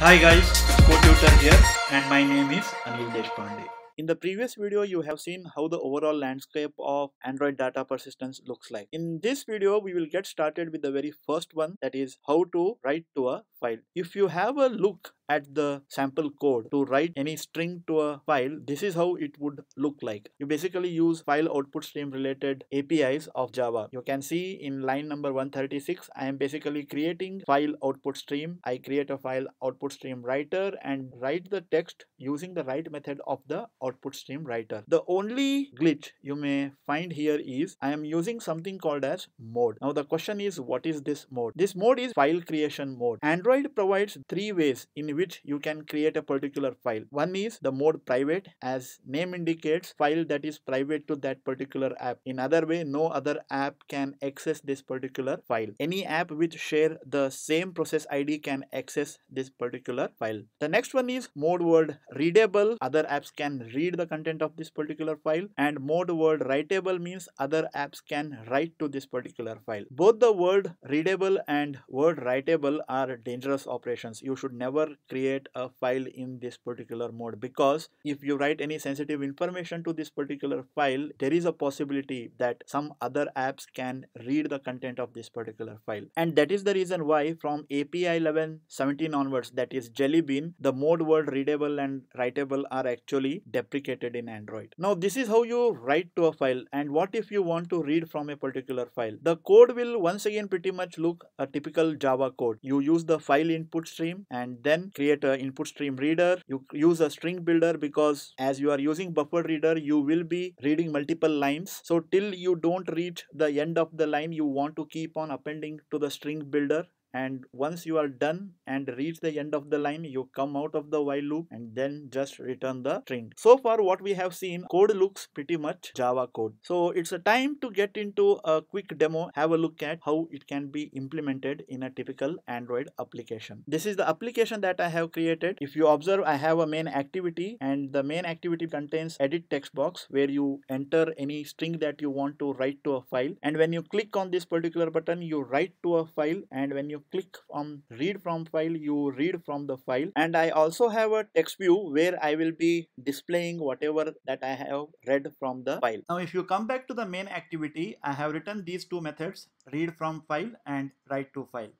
Hi guys, CodeTutor here and my name is Anil Deshpande. In the previous video, you have seen how the overall landscape of Android data persistence looks like. In this video, we will get started with the very first one that is how to write to a file. If you have a look at the sample code to write any string to a file, this is how it would look like. You basically use file output stream related APIs of Java. You can see in line number 136, I am basically creating file output stream. I create a file output stream writer and write the text using the write method of the output stream writer. The only glitch you may find here is I am using something called as mode. Now the question is what is this mode? This mode is file creation mode. Android provides three ways in which you can create a particular file. One is the mode private as name indicates file that is private to that particular app. In other way, no other app can access this particular file. Any app which share the same process ID can access this particular file. The next one is mode world readable. Other apps can read the content of this particular file and mode world writable means other apps can write to this particular file. Both the world readable and world writable are dangerous operations. You should never create a file in this particular mode because if you write any sensitive information to this particular file, there is a possibility that some other apps can read the content of this particular file. And that is the reason why from API 11.17 onwards, that is Jelly Bean, the mode world readable and writable are actually deprecated in Android. Now this is how you write to a file and what if you want to read from a particular file? The code will once again pretty much look a typical Java code. You use the file input stream and then create a input stream reader. You use a string builder because as you are using buffer reader, you will be reading multiple lines. So till you don't reach the end of the line, you want to keep on appending to the string builder and once you are done and reach the end of the line you come out of the while loop and then just return the string so far what we have seen code looks pretty much java code. So it's a time to get into a quick demo have a look at how it can be implemented in a typical android application. This is the application that i have created. If you observe i have a main activity and the main activity contains edit text box where you enter any string that you want to write to a file. And when you click on this particular button you write to a file. And when you click on read from file you read from the file and I also have a text view where I will be displaying whatever that I have read from the file. Now if you come back to the main activity I have written these two methods read from file and write to file.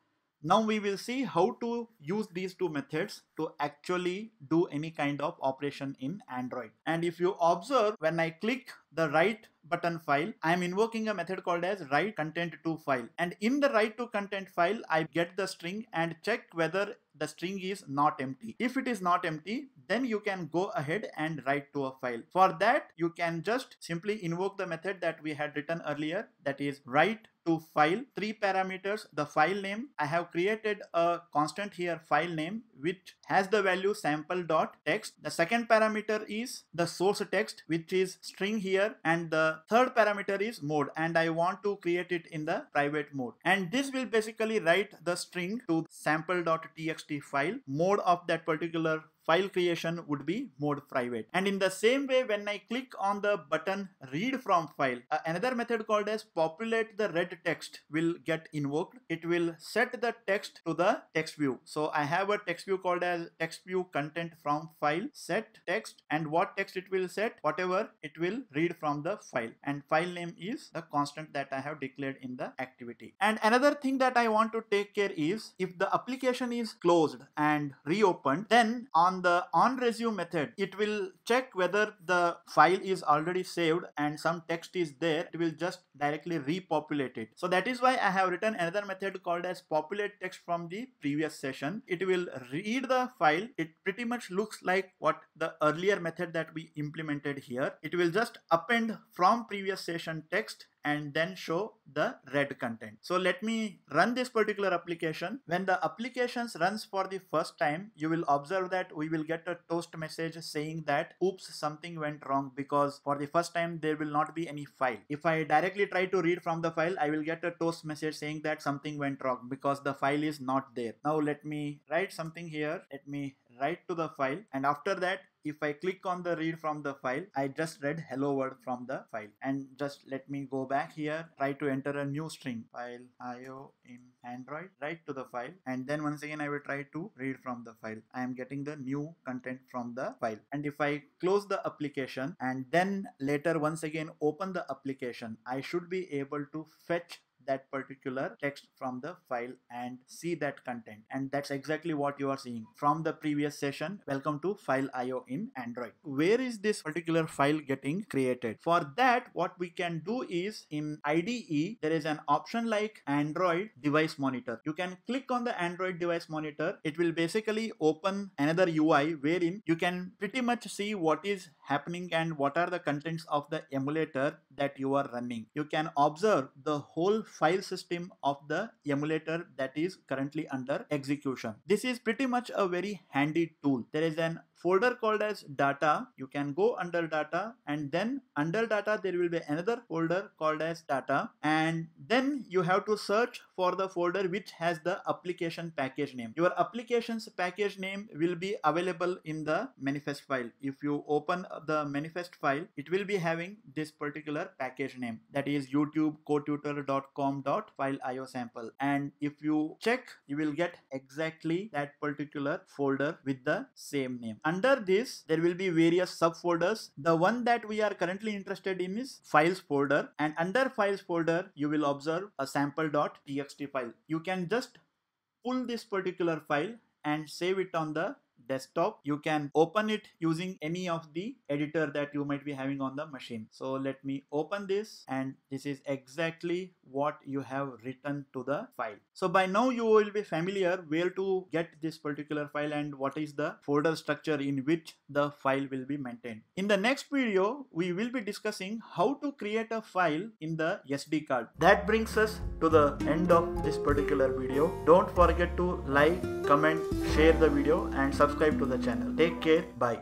Now we will see how to use these two methods to actually do any kind of operation in Android. And if you observe when I click the write button file, I am invoking a method called as write content to file. And in the write to content file, I get the string and check whether the string is not empty. If it is not empty, then you can go ahead and write to a file. For that, you can just simply invoke the method that we had written earlier that is write to file three parameters the file name i have created a constant here file name which has the value sample dot the second parameter is the source text which is string here and the third parameter is mode and i want to create it in the private mode and this will basically write the string to file. Mode of that particular file creation would be mode private. And in the same way, when I click on the button read from file, uh, another method called as populate the read text will get invoked. It will set the text to the text view. So I have a text view called as text view content from file set text and what text it will set, whatever it will read from the file and file name is the constant that I have declared in the activity. And another thing that I want to take care is if the application is closed and reopened, then on the on resume method, it will check whether the file is already saved and some text is there. It will just directly repopulate it. So that is why I have written another method called as populate text from the previous session. It will read the file. It pretty much looks like what the earlier method that we implemented here. It will just append from previous session text and then show the read content. So let me run this particular application. When the applications runs for the first time, you will observe that we will get a toast message saying that oops something went wrong because for the first time there will not be any file. If I directly try to read from the file, I will get a toast message saying that something went wrong because the file is not there. Now let me write something here. Let me write to the file and after that if I click on the read from the file, I just read hello world from the file. And just let me go back here, try to enter a new string file IO in Android, write to the file. And then once again, I will try to read from the file. I am getting the new content from the file. And if I close the application and then later once again open the application, I should be able to fetch that particular text from the file and see that content. And that's exactly what you are seeing from the previous session. Welcome to file io in android. Where is this particular file getting created? For that what we can do is in ide there is an option like android device monitor. You can click on the android device monitor. It will basically open another ui wherein you can pretty much see what is happening and what are the contents of the emulator that you are running. You can observe the whole file system of the emulator that is currently under execution. This is pretty much a very handy tool. There is an folder called as data you can go under data and then under data there will be another folder called as data. And then you have to search for the folder which has the application package name. Your applications package name will be available in the manifest file. If you open the manifest file it will be having this particular package name. That is youtube codetutor.com dot file io sample. And if you check you will get exactly that particular folder with the same name under this there will be various subfolders. The one that we are currently interested in is files folder and under files folder you will observe a sample.txt file. You can just pull this particular file and save it on the desktop. You can open it using any of the editor that you might be having on the machine. So let me open this and this is exactly what you have written to the file so by now you will be familiar where to get this particular file and what is the folder structure in which the file will be maintained in the next video we will be discussing how to create a file in the sd card that brings us to the end of this particular video don't forget to like comment share the video and subscribe to the channel. Take care. Bye.